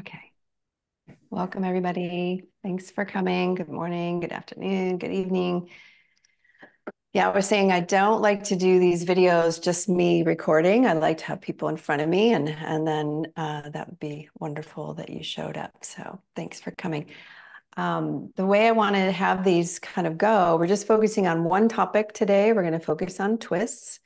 Okay. Welcome, everybody. Thanks for coming. Good morning, good afternoon, good evening. Yeah, was saying I don't like to do these videos just me recording. I like to have people in front of me, and and then uh, that would be wonderful that you showed up. So thanks for coming. Um, the way I want to have these kind of go, we're just focusing on one topic today. We're going to focus on twists.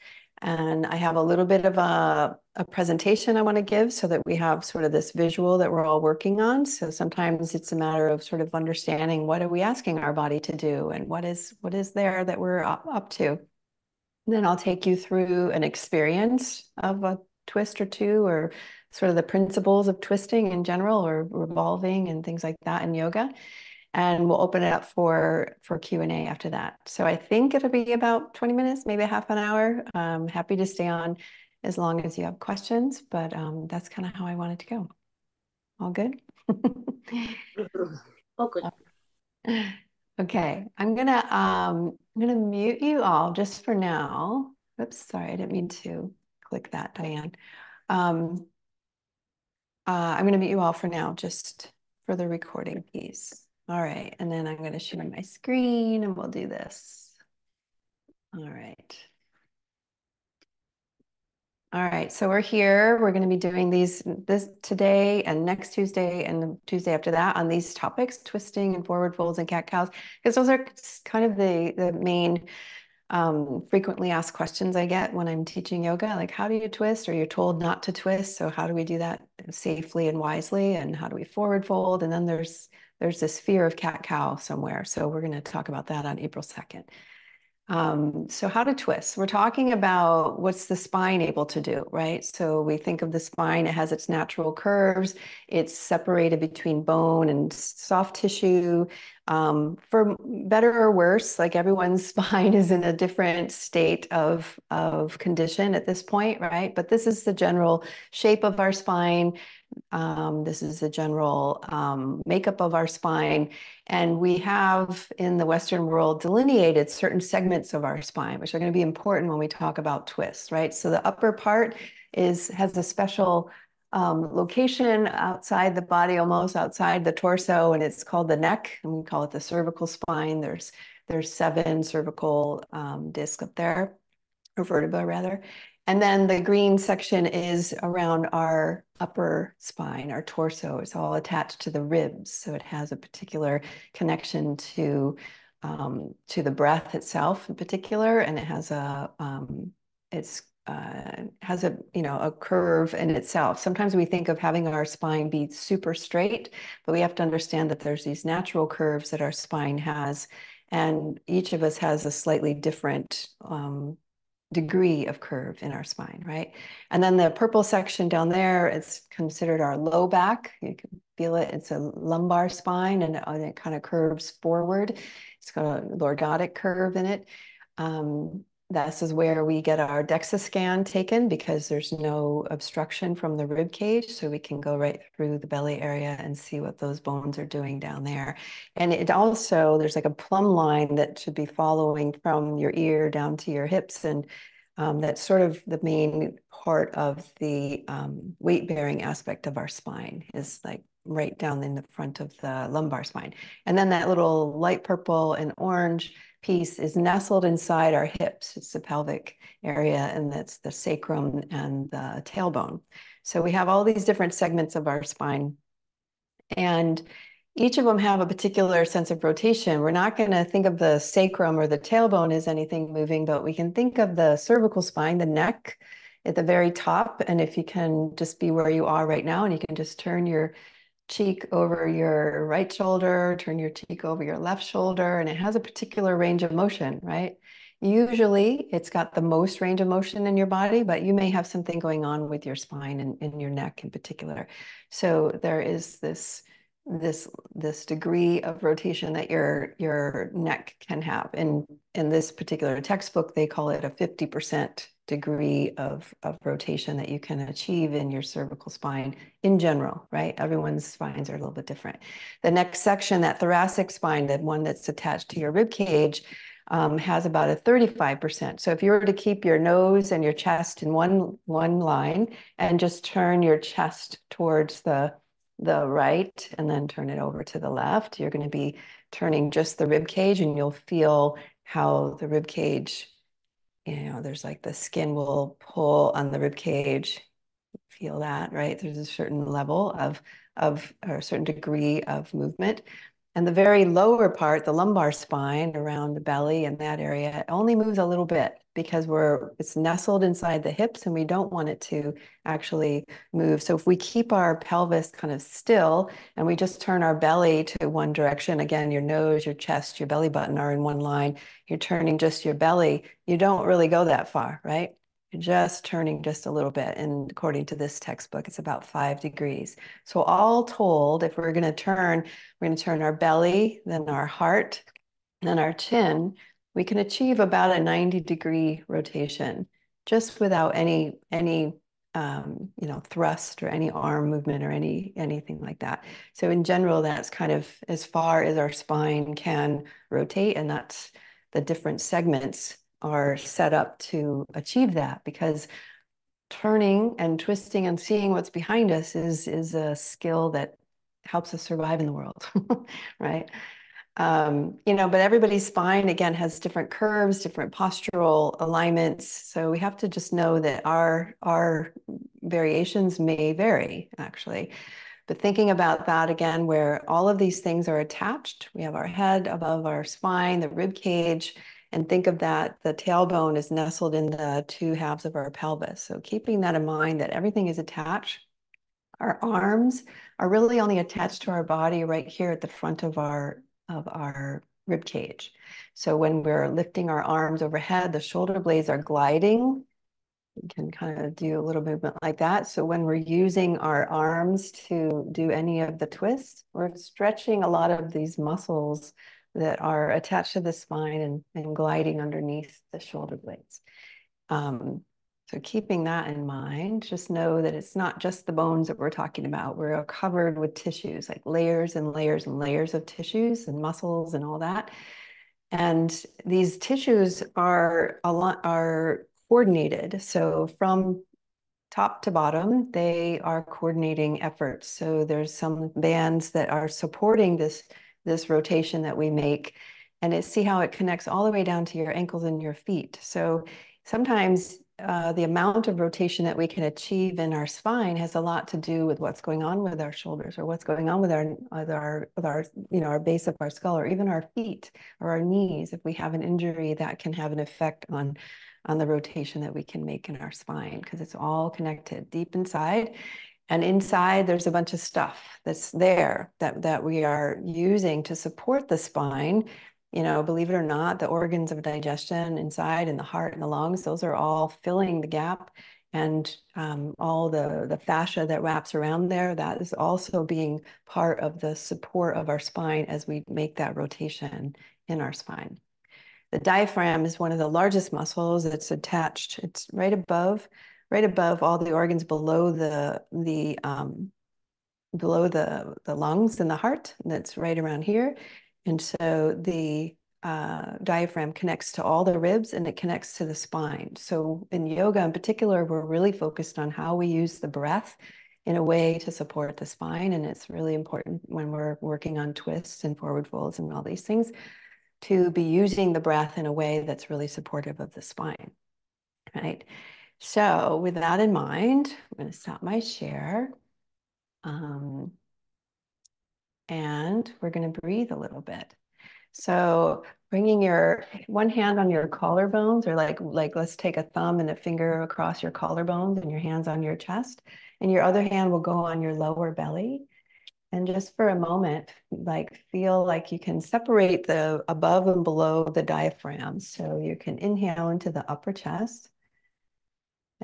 And I have a little bit of a, a presentation I want to give so that we have sort of this visual that we're all working on. So sometimes it's a matter of sort of understanding what are we asking our body to do and what is what is there that we're up, up to. And then I'll take you through an experience of a twist or two or sort of the principles of twisting in general or revolving and things like that in yoga and we'll open it up for for q&a after that. So i think it'll be about 20 minutes maybe a half an hour. I'm happy to stay on as long as you have questions but um, that's kind of how i wanted to go. All good? All good. Okay i'm gonna um i'm gonna mute you all just for now. Oops sorry i didn't mean to click that diane. Um uh, i'm gonna mute you all for now just for the recording piece all right, and then I'm going to share my screen and we'll do this. All right. All right, so we're here. We're going to be doing these this today and next Tuesday and the Tuesday after that on these topics, twisting and forward folds and cat cows, because those are kind of the the main um, frequently asked questions I get when I'm teaching yoga, like how do you twist? Or you're told not to twist. So how do we do that safely and wisely? And how do we forward fold? And then there's there's this fear of cat cow somewhere. So we're going to talk about that on April 2nd. Um, so how to twist? We're talking about what's the spine able to do, right? So we think of the spine, it has its natural curves. It's separated between bone and soft tissue. Um, for better or worse, like everyone's spine is in a different state of, of condition at this point, right? But this is the general shape of our spine. Um, this is the general um, makeup of our spine. And we have in the Western world delineated certain segments of our spine, which are going to be important when we talk about twists, right? So the upper part is has a special um, location outside the body, almost outside the torso, and it's called the neck, and we call it the cervical spine. There's there's seven cervical um, discs up there, or vertebra rather. And then the green section is around our upper spine, our torso. It's all attached to the ribs. So it has a particular connection to, um, to the breath itself in particular. And it has a, um, it's uh, has a you know a curve in itself. Sometimes we think of having our spine be super straight, but we have to understand that there's these natural curves that our spine has, and each of us has a slightly different um, degree of curve in our spine, right? And then the purple section down there, it's considered our low back. You can feel it. It's a lumbar spine and it, it kind of curves forward. It's got a lordotic curve in it. Um, this is where we get our DEXA scan taken because there's no obstruction from the rib cage. So we can go right through the belly area and see what those bones are doing down there. And it also, there's like a plumb line that should be following from your ear down to your hips. And um, that's sort of the main part of the um, weight bearing aspect of our spine is like right down in the front of the lumbar spine. And then that little light purple and orange piece is nestled inside our hips. It's the pelvic area, and that's the sacrum and the tailbone. So we have all these different segments of our spine. And each of them have a particular sense of rotation. We're not going to think of the sacrum or the tailbone as anything moving, but we can think of the cervical spine, the neck at the very top. And if you can just be where you are right now, and you can just turn your cheek over your right shoulder, turn your cheek over your left shoulder, and it has a particular range of motion, right? Usually it's got the most range of motion in your body, but you may have something going on with your spine and in your neck in particular. So there is this this this degree of rotation that your your neck can have. And in this particular textbook, they call it a 50% degree of, of rotation that you can achieve in your cervical spine in general, right? Everyone's spines are a little bit different. The next section, that thoracic spine, the one that's attached to your rib cage, um, has about a 35%. So if you were to keep your nose and your chest in one, one line and just turn your chest towards the the right and then turn it over to the left. You're going to be turning just the rib cage and you'll feel how the rib cage, you know, there's like the skin will pull on the rib cage. Feel that, right? There's a certain level of of or a certain degree of movement. And the very lower part, the lumbar spine around the belly and that area, only moves a little bit because we're it's nestled inside the hips and we don't want it to actually move. So if we keep our pelvis kind of still and we just turn our belly to one direction, again, your nose, your chest, your belly button are in one line, you're turning just your belly, you don't really go that far, right? Just turning just a little bit. And according to this textbook, it's about five degrees. So all told, if we're going to turn, we're going to turn our belly, then our heart, then our chin, we can achieve about a 90 degree rotation just without any, any um, you know, thrust or any arm movement or any anything like that. So in general, that's kind of as far as our spine can rotate, and that's the different segments are set up to achieve that because turning and twisting and seeing what's behind us is is a skill that helps us survive in the world right? Um, you know but everybody's spine again has different curves different postural alignments. So we have to just know that our our variations may vary actually. But thinking about that again where all of these things are attached we have our head above our spine the rib cage and think of that, the tailbone is nestled in the two halves of our pelvis. So keeping that in mind that everything is attached. Our arms are really only attached to our body right here at the front of our, of our rib cage. So when we're lifting our arms overhead, the shoulder blades are gliding. You can kind of do a little movement like that. So when we're using our arms to do any of the twists, we're stretching a lot of these muscles that are attached to the spine and, and gliding underneath the shoulder blades. Um, so keeping that in mind, just know that it's not just the bones that we're talking about. We're covered with tissues, like layers and layers and layers of tissues and muscles and all that. And these tissues are a lot are coordinated. So from top to bottom, they are coordinating efforts. So there's some bands that are supporting this this rotation that we make and it, see how it connects all the way down to your ankles and your feet. So sometimes uh, the amount of rotation that we can achieve in our spine has a lot to do with what's going on with our shoulders or what's going on with our, with our, with our, you know, our base of our skull or even our feet or our knees. If we have an injury, that can have an effect on, on the rotation that we can make in our spine because it's all connected deep inside. And inside, there's a bunch of stuff that's there that, that we are using to support the spine. You know, believe it or not, the organs of digestion inside and the heart and the lungs, those are all filling the gap. And um, all the, the fascia that wraps around there, that is also being part of the support of our spine as we make that rotation in our spine. The diaphragm is one of the largest muscles that's attached. It's right above right above all the organs below the the um, below the the lungs and the heart. That's right around here, and so the uh, diaphragm connects to all the ribs and it connects to the spine. So in yoga in particular, we're really focused on how we use the breath in a way to support the spine. And it's really important when we're working on twists and forward folds and all these things to be using the breath in a way that's really supportive of the spine, right? So with that in mind, I'm going to stop my share. Um, and we're going to breathe a little bit. So bringing your one hand on your collarbones or like, like let's take a thumb and a finger across your collarbones and your hands on your chest. And your other hand will go on your lower belly. And just for a moment, like feel like you can separate the above and below the diaphragm. So you can inhale into the upper chest.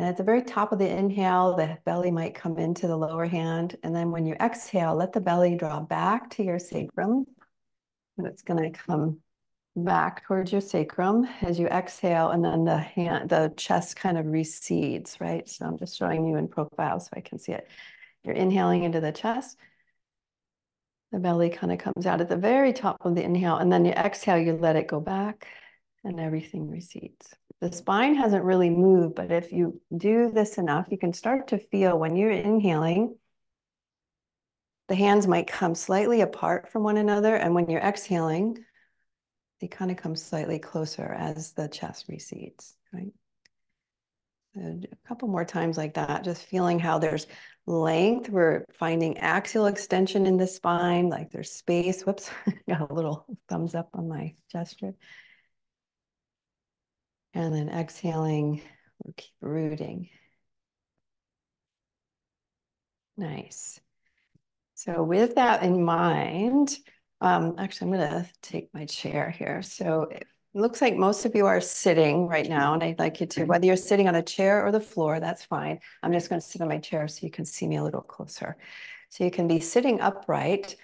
And at the very top of the inhale, the belly might come into the lower hand. And then when you exhale, let the belly draw back to your sacrum. And it's going to come back towards your sacrum as you exhale. And then the hand, the chest kind of recedes, right? So I'm just showing you in profile so I can see it. You're inhaling into the chest. The belly kind of comes out at the very top of the inhale. And then you exhale, you let it go back and everything recedes the spine hasn't really moved, but if you do this enough, you can start to feel when you're inhaling, the hands might come slightly apart from one another. And when you're exhaling, they kind of come slightly closer as the chest recedes, right? a couple more times like that, just feeling how there's length. We're finding axial extension in the spine, like there's space. Whoops, got a little thumbs up on my gesture. And then exhaling, we'll keep rooting. Nice. So with that in mind, um, actually, I'm going to take my chair here. So it looks like most of you are sitting right now, and I'd like you to, whether you're sitting on a chair or the floor, that's fine. I'm just going to sit on my chair so you can see me a little closer. So you can be sitting upright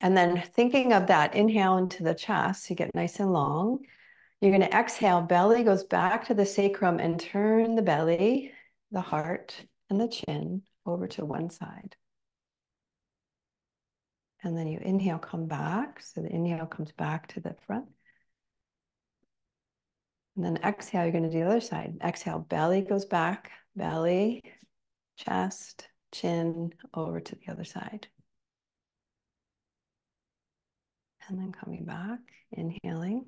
and then thinking of that inhale into the chest, you get nice and long. You're going to exhale, belly goes back to the sacrum and turn the belly, the heart, and the chin over to one side. And then you inhale, come back. So the inhale comes back to the front. And then exhale, you're going to do the other side. Exhale, belly goes back, belly, chest, chin, over to the other side. And then coming back, inhaling.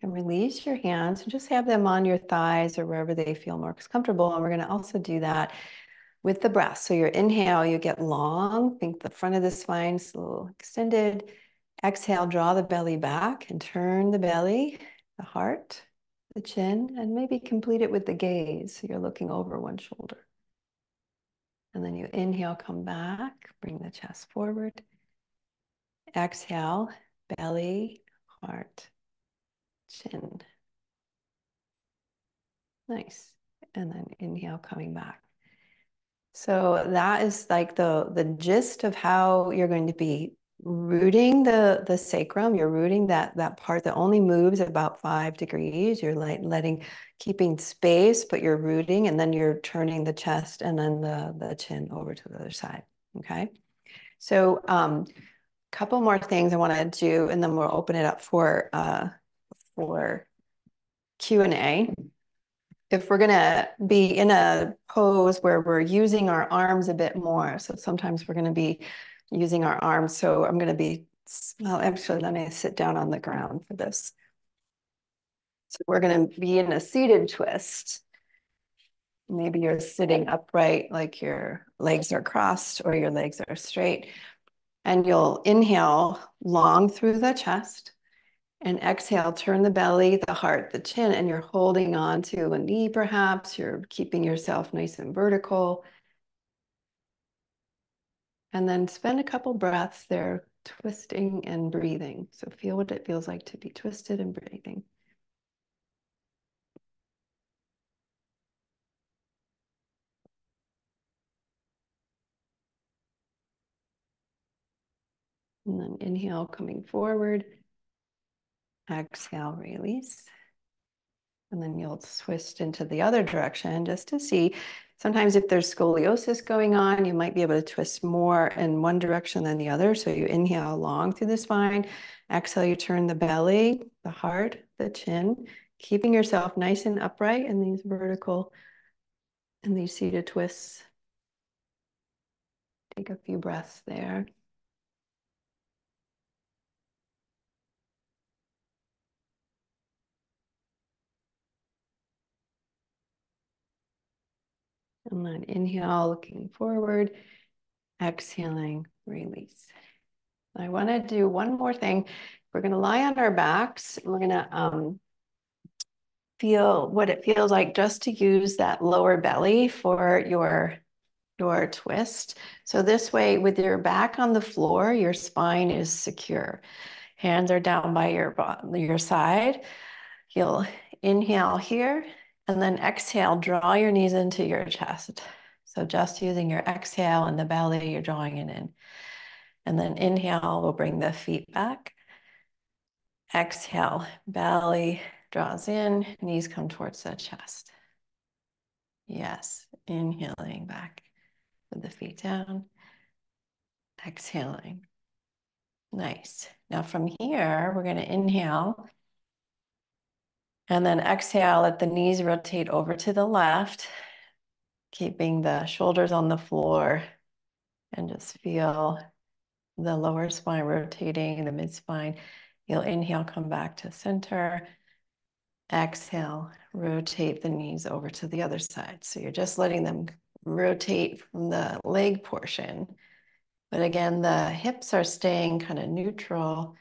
Can release your hands and just have them on your thighs or wherever they feel more comfortable. And we're going to also do that with the breath. So your inhale, you get long, think the front of the spine is a little extended. Exhale, draw the belly back and turn the belly, the heart, the chin, and maybe complete it with the gaze. So you're looking over one shoulder. And then you inhale, come back, bring the chest forward. Exhale, belly, heart, chin. Nice. And then inhale, coming back. So that is like the the gist of how you're going to be rooting the the sacrum. You're rooting that that part that only moves about five degrees. You're like letting keeping space, but you're rooting, and then you're turning the chest and then the the chin over to the other side. Okay. So um, a couple more things I want to do, and then we'll open it up for uh, for Q and A if we're going to be in a pose where we're using our arms a bit more, so sometimes we're going to be using our arms. So I'm going to be, well, actually, let me sit down on the ground for this. So we're going to be in a seated twist. Maybe you're sitting upright, like your legs are crossed or your legs are straight. And you'll inhale long through the chest. And exhale, turn the belly, the heart, the chin, and you're holding on to a knee perhaps. You're keeping yourself nice and vertical. And then spend a couple breaths there twisting and breathing. So feel what it feels like to be twisted and breathing. And then inhale, coming forward. Exhale, release. And then you'll twist into the other direction just to see. Sometimes if there's scoliosis going on, you might be able to twist more in one direction than the other. So you inhale long through the spine. Exhale, you turn the belly, the heart, the chin, keeping yourself nice and upright in these vertical and these seated twists. Take a few breaths there. And then inhale, looking forward, exhaling, release. I want to do one more thing. We're going to lie on our backs. We're going to um, feel what it feels like just to use that lower belly for your your twist. So this way, with your back on the floor, your spine is secure. Hands are down by your, your side. You'll inhale here and then exhale, draw your knees into your chest. So just using your exhale and the belly, you're drawing it in. And then inhale, we'll bring the feet back. Exhale, belly draws in, knees come towards the chest. Yes, inhaling back with the feet down. Exhaling. Nice. Now from here, we're going to inhale and then exhale, let the knees rotate over to the left, keeping the shoulders on the floor and just feel the lower spine rotating, the mid spine. You'll inhale, come back to center. Exhale, rotate the knees over to the other side. So you're just letting them rotate from the leg portion. But again, the hips are staying kind of neutral.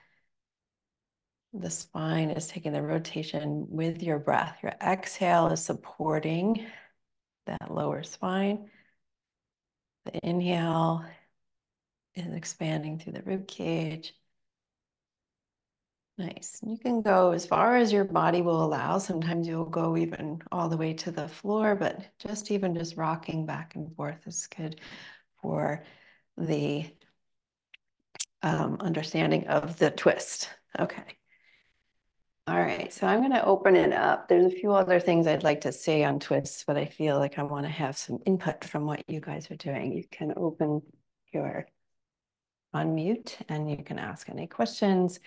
The spine is taking the rotation with your breath. Your exhale is supporting that lower spine. The inhale is expanding through the rib cage. Nice. You can go as far as your body will allow. Sometimes you'll go even all the way to the floor, but just even just rocking back and forth is good for the um, understanding of the twist. Okay. All right, so I'm going to open it up. There's a few other things I'd like to say on twists, but I feel like I want to have some input from what you guys are doing. You can open your unmute and you can ask any questions.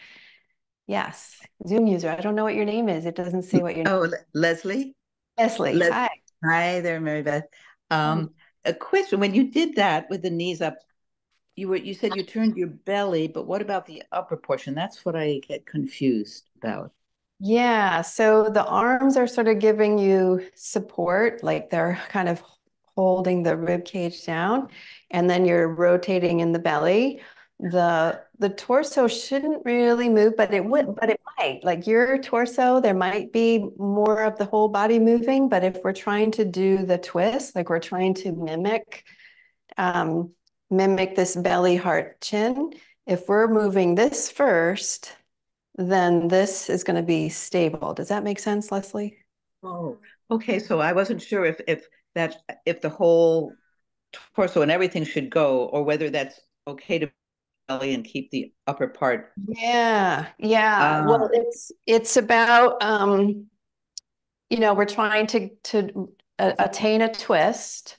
Yes, Zoom user. I don't know what your name is. It doesn't say what your Oh, Le Leslie? Leslie, Les hi. Hi there, Mary Beth. Um, a question, when you did that with the knees up, you were you said you turned your belly, but what about the upper portion? That's what I get confused about. Yeah, so the arms are sort of giving you support, like they're kind of holding the rib cage down, and then you're rotating in the belly. The the torso shouldn't really move, but it would, but it might. Like your torso, there might be more of the whole body moving, but if we're trying to do the twist, like we're trying to mimic um, mimic this belly, heart, chin, if we're moving this first, then this is going to be stable. Does that make sense, Leslie? Oh, okay. So I wasn't sure if if that if the whole torso and everything should go, or whether that's okay to belly and keep the upper part. Yeah, yeah. Uh, well, it's it's about um, you know, we're trying to to uh, attain a twist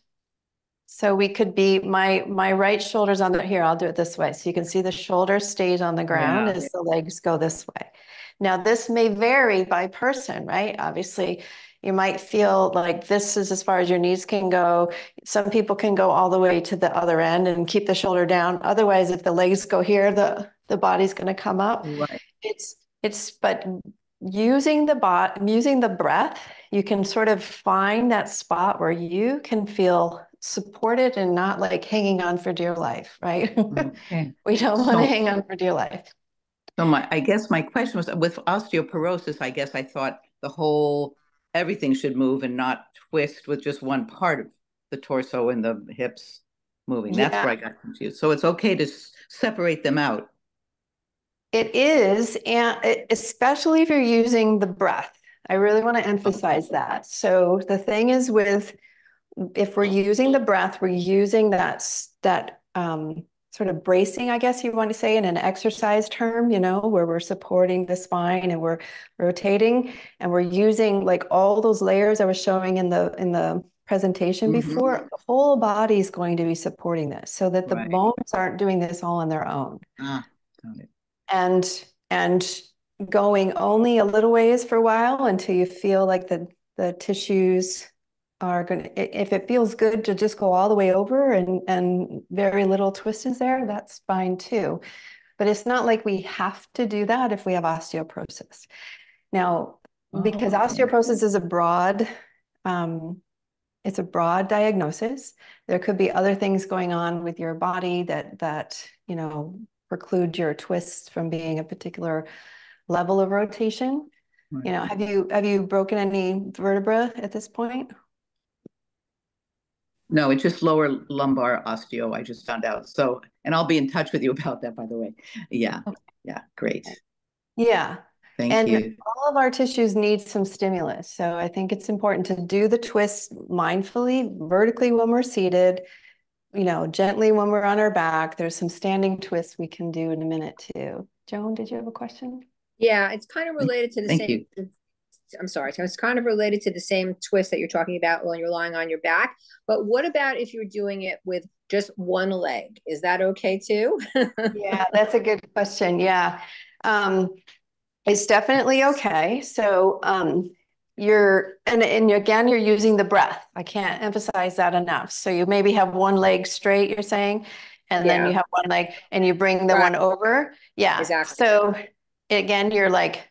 so we could be, my, my right shoulder's on the, here, I'll do it this way. So you can see the shoulder stays on the ground yeah. as the legs go this way. Now this may vary by person, right? Obviously, you might feel like this is as far as your knees can go. Some people can go all the way to the other end and keep the shoulder down. Otherwise, if the legs go here, the, the body's going to come up. Right. It's, it's, but using the bot, using the breath, you can sort of find that spot where you can feel supported and not like hanging on for dear life, right? Mm-hmm. Okay. we don't want so, to hang on for dear life. So my, I guess my question was with osteoporosis. I guess I thought the whole everything should move and not twist with just one part of the torso and the hips moving. That's yeah. where I got confused. So it's okay to separate them out. It is, and especially if you're using the breath. I really want to oh. emphasize that. So the thing is with if we're using the breath, we're using that that um, sort of bracing, I guess you want to say, in an exercise term, you know, where we're supporting the spine and we're rotating, and we're using like all those layers I was showing in the in the presentation mm-hmm. before. The whole body is going to be supporting this, so that the right. bones aren't doing this all on their own. Ah. And and going only a little ways for a while until you feel like the the tissues are going to, if it feels good to just go all the way over and, and very little twist is there, that's fine too. But it's not like we have to do that if we have osteoporosis. Now, because oh. osteoporosis is a broad, um, it's a broad diagnosis. There could be other things going on with your body that that you know preclude your twists from being a particular level of rotation. Right. You know, have you have you broken any vertebra at this point? No, it's just lower lumbar osteo. I just found out. So, and I'll be in touch with you about that, by the way. Yeah. Yeah. Great. Yeah. Thank you. and you. all of our tissues need some stimulus. So I think it's important to do the twist mindfully, vertically when we're seated, you know, gently when we're on our back. There's some standing twists we can do in a minute too. Joan, did you have a question? Yeah, it's kind of related to the Thank same you. I'm sorry, so it's kind of related to the same twist that you're talking about when you're lying on your back. But what about if you're doing it with just one leg? Is that okay too? yeah, that's a good question. Yeah. Um, it's definitely okay. So um, you're, and, and again, you're using the breath. I can't emphasize that enough. So you maybe have one leg straight, you're saying, and then you have one leg and you bring the Right. one over. Yeah. Exactly. So again, you're like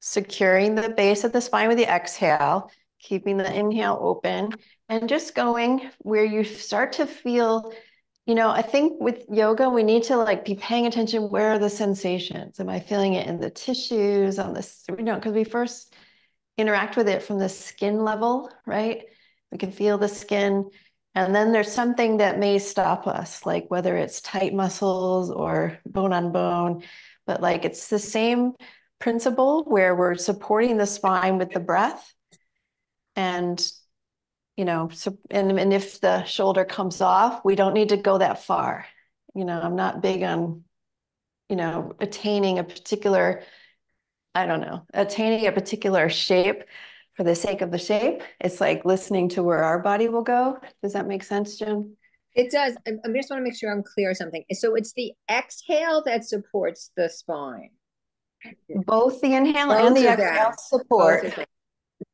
securing the base of the spine with the exhale, keeping the inhale open, and just going where you start to feel. You know, I think with yoga, we need to like be paying attention. Where are the sensations? Am I feeling it in the tissues on this? You know, because we first interact with it from the skin level, right? We can feel the skin. And then there's something that may stop us, like whether it's tight muscles or bone on bone, but like it's the same principle where we're supporting the spine with the breath. And, you know, so, and, and if the shoulder comes off, we don't need to go that far. You know, I'm not big on, you know, attaining a particular, I don't know, attaining a particular shape for the sake of the shape. It's like listening to where our body will go. Does that make sense, Jim? It does. I, I just want to make sure I'm clear or something. So it's the exhale that supports the spine. Both the inhale Both and the exhale Both support.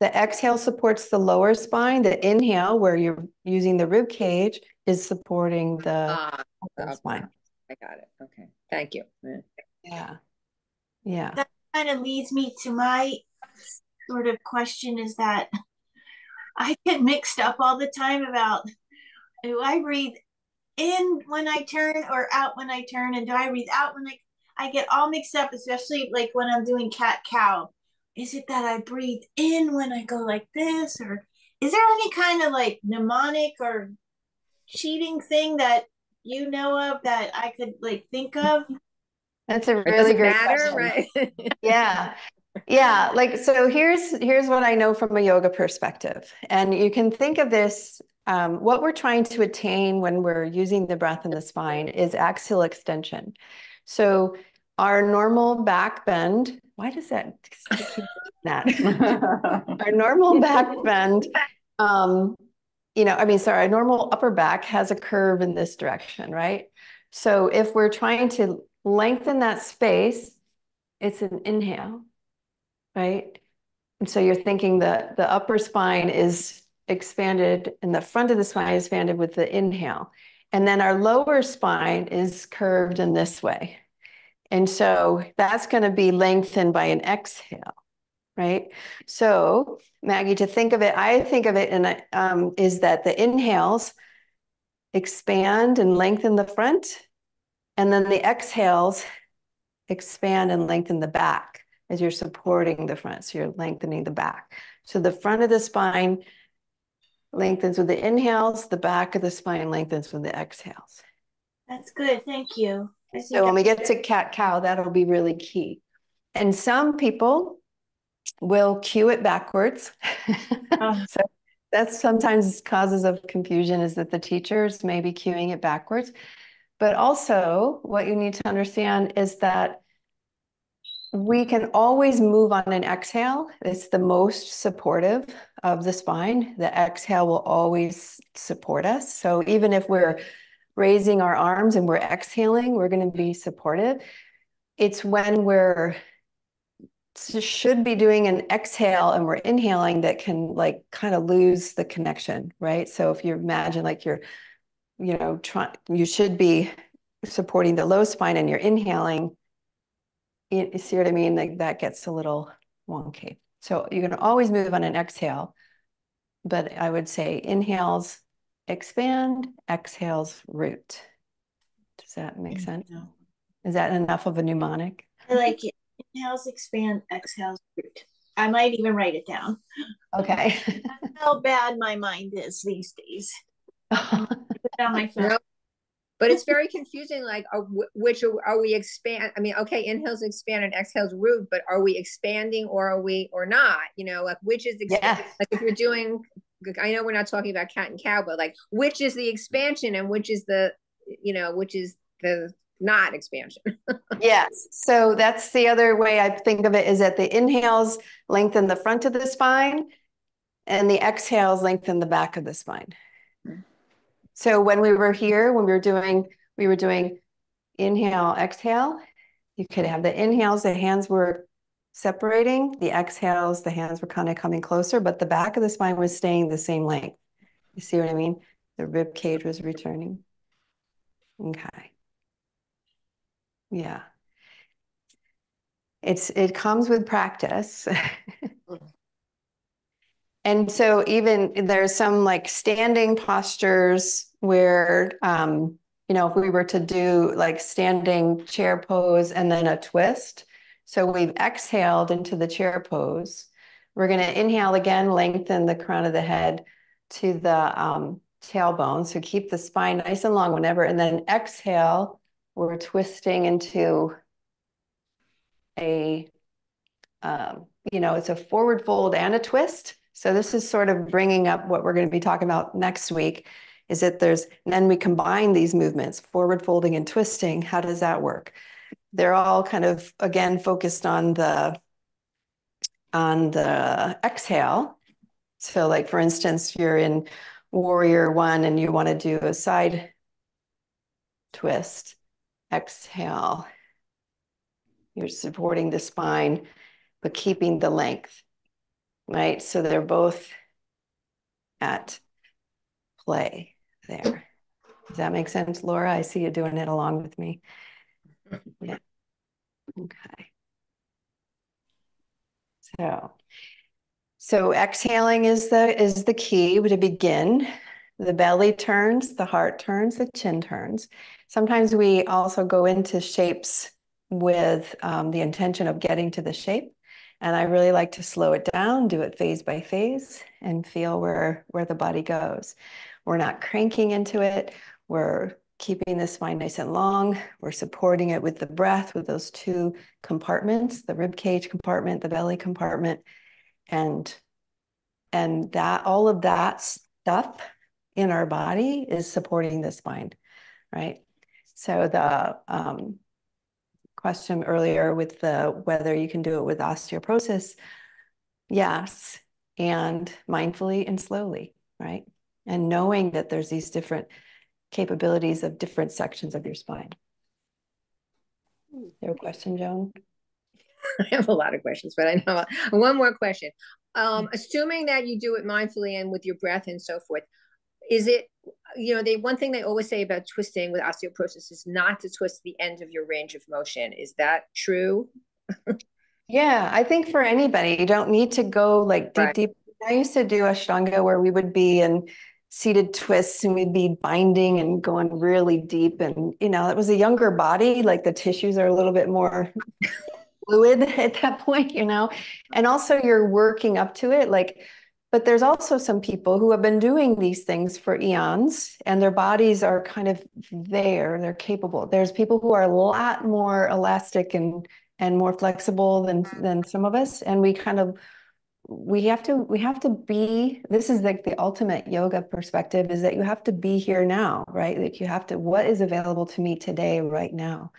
The exhale supports the lower spine. The inhale, where you're using the rib cage, is supporting the Ah, okay. spine. I got it. Okay. Thank you. Yeah. Yeah. That kind of leads me to my sort of question is that I get mixed up all the time about do I breathe in when I turn or out when I turn and do I breathe out when I I get all mixed up especially like when I'm doing cat cow is it that I breathe in when I go like this or is there any kind of like mnemonic or cheating thing that you know of that I could like think of That's a really great matter, question. right? Yeah. Yeah, like so here's here's what I know from a yoga perspective. And you can think of this um, what we're trying to attain when we're using the breath and the spine is axial extension. So our normal back bend, why does that I keep doing that? Our normal back bend, um, you know, I mean, sorry, our normal upper back has a curve in this direction, right? So if we're trying to lengthen that space, it's an inhale, right? And so you're thinking that the upper spine is expanded and the front of the spine is expanded with the inhale. And then our lower spine is curved in this way. And so that's going to be lengthened by an exhale, right? So Maggie, to think of it, I think of it in um, is that the inhales expand and lengthen the front, and then the exhales expand and lengthen the back as you're supporting the front. So you're lengthening the back. So the front of the spine lengthens with the inhales, the back of the spine lengthens with the exhales. that's good thank you So when we get to cat cow, that'll be really key. And some people will cue it backwards. Oh. So that's sometimes causes of confusion is that the teachers may be cueing it backwards. But also what you need to understand is that we can always move on an exhale. It's the most supportive of the spine. The exhale will always support us. So even if we're raising our arms and we're exhaling, we're going to be supportive. It's when we're should be doing an exhale and we're inhaling that can like kind of lose the connection, right? So if you imagine like you're, you know, trying, you should be supporting the low spine and you're inhaling. You you see what I mean? Like that gets a little wonky. So you're going to always move on an exhale, but I would say inhales expand, exhales root. Does that make sense? No. Is that enough of a mnemonic? I like it. Inhales expand, exhales root. I might even write it down. Okay. How bad my mind is these days. On my phone. But it's very confusing, like, are, which are, are we expand, I mean, okay, inhales expand and exhales root, but are we expanding or are we, or not? You know, like, which is, exp- Yeah. like, if you're doing, I know we're not talking about cat and cow, but like, which is the expansion and which is the, you know, which is the not expansion? Yes. So that's the other way I think of it is that the inhales lengthen the front of the spine and the exhales lengthen the back of the spine. Hmm. So when we were here, when we were doing, we were doing inhale, exhale, you could have the inhales, the hands were separating, the exhales, the hands were kind of coming closer, but the back of the spine was staying the same length. You see what I mean? The rib cage was returning. Okay. Yeah. It's it comes with practice. and so even there's some like standing postures where um you know if we were to do like standing chair pose and then a twist. So we've exhaled into the chair pose. We're going to inhale again lengthen the crown of the head to the um, tailbone. So keep the spine nice and long whenever and then exhale we're twisting into a um, you know it's a forward fold and a twist so this is sort of bringing up what we're going to be talking about next week is that there's, then we combine these movements, forward folding and twisting. How does that work? They're all kind of, again, focused on the, on the exhale. So like, for instance, you're in warrior one and you want to do a side twist, exhale. You're supporting the spine, but keeping the length right? So they're both at play there. Does that make sense, Laura? I see you doing it along with me. Yeah. Okay. So, so exhaling is the is the key to begin. The belly turns, the heart turns, the chin turns. Sometimes we also go into shapes with um, the intention of getting to the shape. And I really like to slow it down, do it phase by phase, and feel where, where the body goes. We're not cranking into it. We're keeping the spine nice and long. We're supporting it with the breath, with those two compartments, the rib cage compartment, the belly compartment. And, and that all of that stuff in our body is supporting the spine, right? So the um, question earlier with the whether you can do it with osteoporosis. Yes, and mindfully and slowly, right? And knowing that there's these different capabilities of different sections of your spine. Your question, Joan? I have a lot of questions, but I know one more question. Um, assuming that you do it mindfully and with your breath and so forth, is it you know they one thing they always say about twisting with osteoporosis is not to twist the end of your range of motion. Is that true? Yeah i think for anybody you don't need to go like deep Right. deep. I used to do ashtanga where we would be in seated twists and we'd be binding and going really deep and you know it was a younger body like the tissues are a little bit more fluid at that point you know? And also you're working up to it like but there's also some people who have been doing these things for eons and their bodies are kind of there, they're capable. There's people who are a lot more elastic and and more flexible than than some of us and we kind of we have to we have to be this is like the ultimate yoga perspective is that you have to be here now right? Like you have to what is available to me today right now?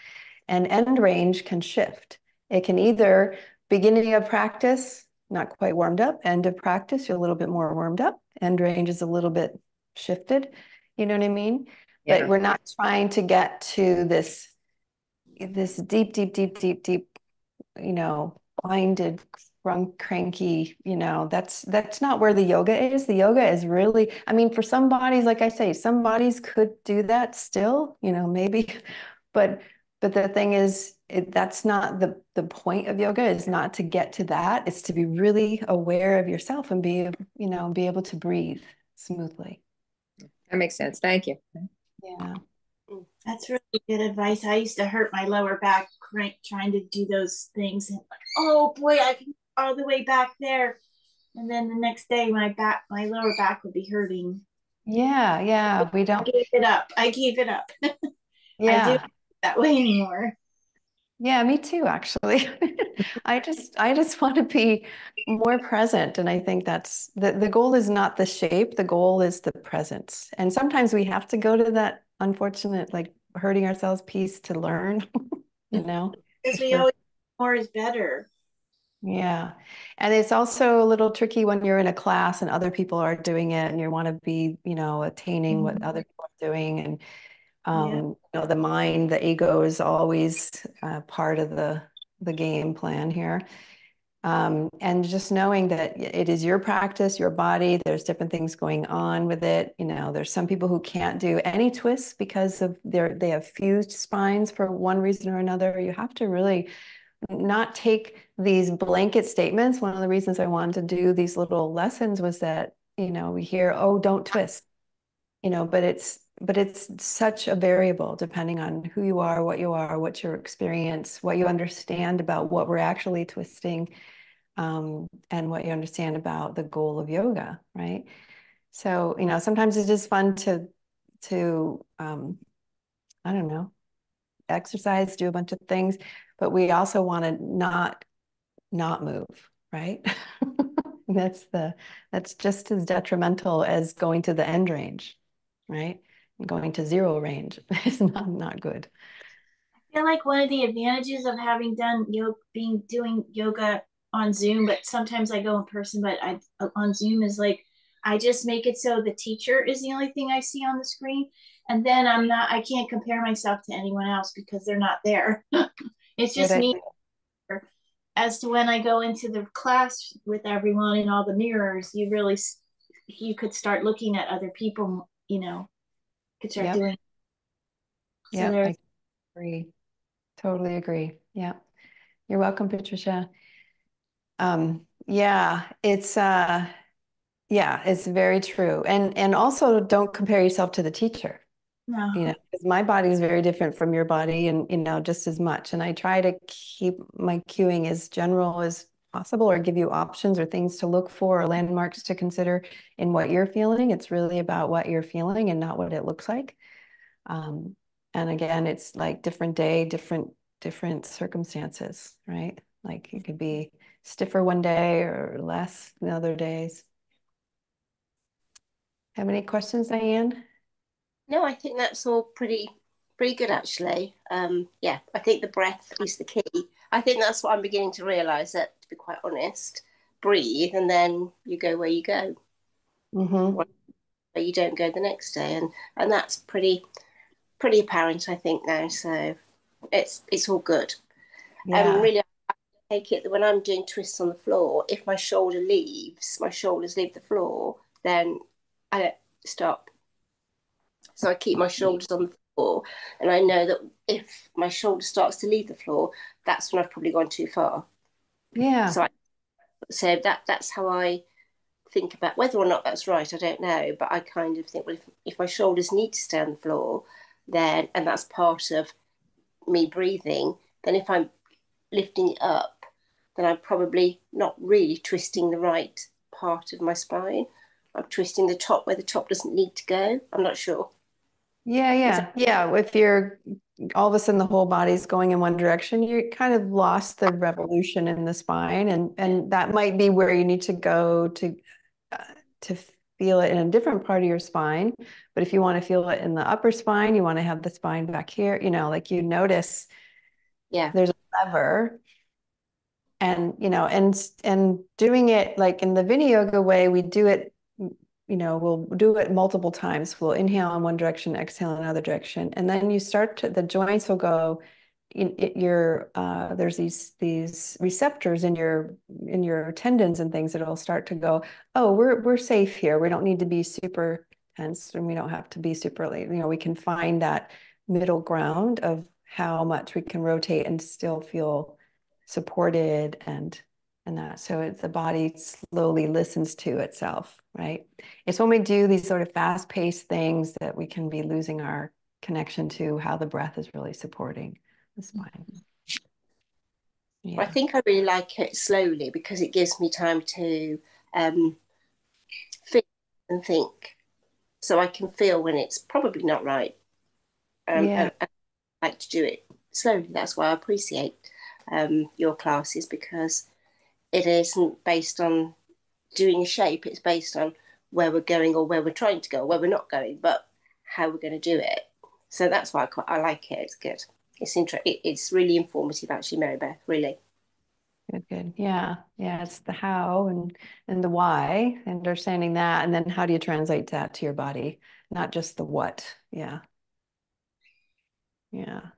And end range can shift. It can either beginning of practice not quite warmed up. End of practice, you're a little bit more warmed up. End range is a little bit shifted. You know what I mean? Yeah. But we're not trying to get to this this deep, deep, deep, deep, deep, you know, blinded, crunk, cranky, you know, that's that's not where the yoga is. The yoga is really, I mean, for some bodies, like I say, some bodies could do that still, you know, maybe, but but the thing is, it, that's not the the point of yoga. Is not to get to that. It's to be really aware of yourself and be, you know, be able to breathe smoothly. that makes sense thank you Yeah. That's really good advice. I used to hurt my lower back crank trying to do those things. And like, oh boy, I can all the way back there. And then the next day my back my lower back would be hurting. Yeah. Yeah. We don't. gave it up. I gave it up Yeah. do. that way anymore. Yeah, me too, actually. I just I just want to be more present. And I think that's the, the goal is not the shape, the goal is the presence. And sometimes we have to go to that unfortunate, like hurting ourselves piece to learn, you know? Because we always more is better. Yeah. And it's also a little tricky when you're in a class and other people are doing it and you want to be, you know, attaining what Mhm. other people are doing. And, Yeah. um, you know, the mind, the ego is always uh, part of the, the game plan here. Um, and just knowing that it is your practice, your body, there's different things going on with it. You know, there's some people who can't do any twists because of their they have fused spines for one reason or another. You have to really not take these blanket statements. One of the reasons I wanted to do these little lessons was that, you know, we hear, oh, don't twist, you know, but it's but it's such a variable depending on who you are, what you are, what's your experience, what you understand about what we're actually twisting, um, and what you understand about the goal of yoga, right? So, you know, sometimes it's just fun to, to, um, I don't know, exercise, do a bunch of things, but we also want to not, not move, right? that's the, that's just as detrimental as going to the end range, right? Going to zero range is not, not good. I feel like one of the advantages of having done yoga, being doing yoga on Zoom, but sometimes I go in person, but I on Zoom is like I just make it so the teacher is the only thing I see on the screen. And then I'm not, I can't compare myself to anyone else because they're not there. it's just me. As to when I go into the class with everyone and all the mirrors, you really, you could start looking at other people, you know, could start yep. doing. So yeah, I agree. Totally agree. Yeah. You're welcome, Patricia. Um, yeah, it's uh yeah, it's very true. And and also don't compare yourself to the teacher. No. You know, because my body is very different from your body and you know, just as much. And I try to keep my cueing as general as possible or give you options or things to look for or landmarks to consider in what you're feeling. It's really about what you're feeling and not what it looks like. Um, and again, it's like different day, different different circumstances, right? Like it could be stiffer one day or less than other days. Have any questions, Diane? No, I think that's all pretty pretty good actually. Um, yeah, I think the breath is the key. I think that's what I'm beginning to realise that, be quite honest, breathe and then you go where you go. Mm-hmm. Where you don't go the next day, and and that's pretty pretty apparent, I think now. So it's it's all good. Yeah. Um, really, I take it that when I'm doing twists on the floor, if my shoulder leaves, my shoulders leave the floor, then I stop. So I keep my shoulders on the floor, and I know that if my shoulder starts to leave the floor, that's when I've probably gone too far. Yeah. So, I, so that that's how I think about whether or not that's right. I don't know, but I kind of think, well, if, if my shoulders need to stay on the floor, then and that's part of me breathing, then if I'm lifting it up, then I'm probably not really twisting the right part of my spine. I'm twisting the top where the top doesn't need to go. I'm not sure. Yeah, yeah, yeah. If you're all of a sudden the whole body's going in one direction, you kind of lost the revolution in the spine, and and that might be where you need to go to uh, to feel it in a different part of your spine. But if you want to feel it in the upper spine, you want to have the spine back here. You know, like you notice, yeah, there's a lever, and you know, and and doing it like in the Vinyasa way, we do it you know, we'll do it multiple times. We'll inhale in one direction, exhale in another direction, and then you start to the joints will go. In, it, your uh, there's these these receptors in your in your tendons and things that'll start to go. Oh, we're we're safe here. We don't need to be super tense, and we don't have to be super late. You know, we can find that middle ground of how much we can rotate and still feel supported and and that. So it's the body slowly listens to itself, right? It's when we do these sort of fast paced things that we can be losing our connection to how the breath is really supporting the spine. Yeah. I think I really like it slowly because it gives me time to um, feel and think. So I can feel when it's probably not right. Um, yeah. And, I like to do it slowly. That's why I appreciate um, your classes because it isn't based on doing a shape, it's based on where we're going or where we're trying to go, where we're not going, but how we're going to do it. So that's why I, quite, I like it. It's good. It's inter- it, It's really informative, actually, Mary Beth. Really. Good, good. Yeah, yeah. It's the how and and the why, understanding that, and then how do you translate that to your body, not just the what. Yeah. Yeah.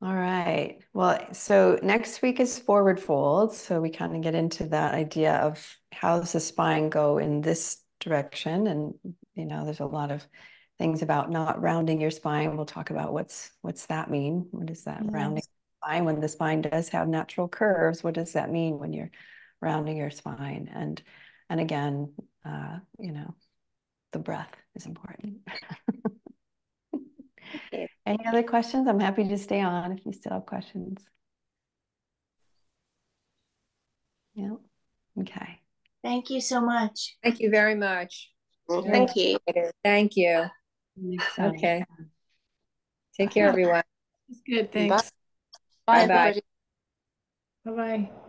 All right. Well, so next week is forward folds. So we kind of get into that idea of how does the spine go in this direction? And, you know, there's a lot of things about not rounding your spine. We'll talk about what's what's that mean? What does that rounding spine when the spine does have natural curves? What does that mean when you're rounding your spine? And and again, uh, you know, the breath is important. Any other questions? I'm happy to stay on if you still have questions. Yeah. Okay. Thank you so much. Thank you very much. Well, thank you. Thank you. Okay. Take care, everyone. It's Good, thanks. Bye, Bye-bye. everybody. Bye-bye.